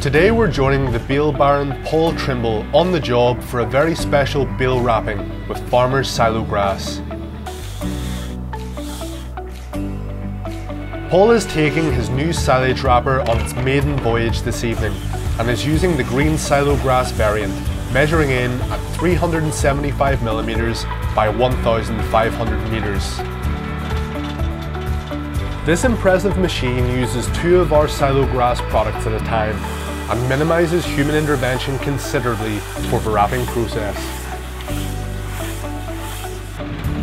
Today we're joining the bale baron Paul Trimble on the job for a very special bale wrapping with Farmers Silo Grass. Paul is taking his new silage wrapper on its maiden voyage this evening and is using the green silo grass variant, measuring in at 375mm by 1500 metres. This impressive machine uses two of our silo grass products at a time and minimises human intervention considerably for the wrapping process.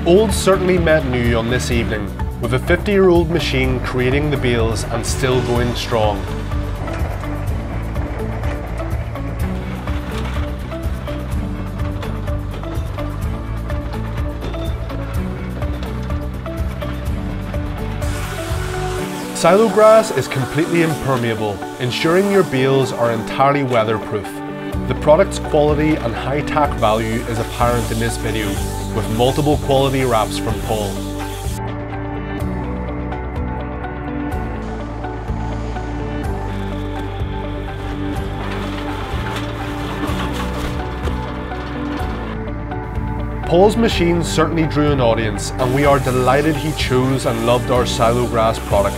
Old certainly met new on this evening, with a 50 year old machine creating the bales and still going strong. Silo grass is completely impermeable, ensuring your bales are entirely weatherproof. The product's quality and high tack value is apparent in this video, with multiple quality wraps from Paul. Paul's machine certainly drew an audience and we are delighted he chose and loved our Silo Grass product.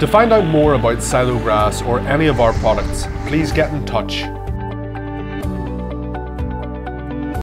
To find out more about Silo Grass or any of our products, please get in touch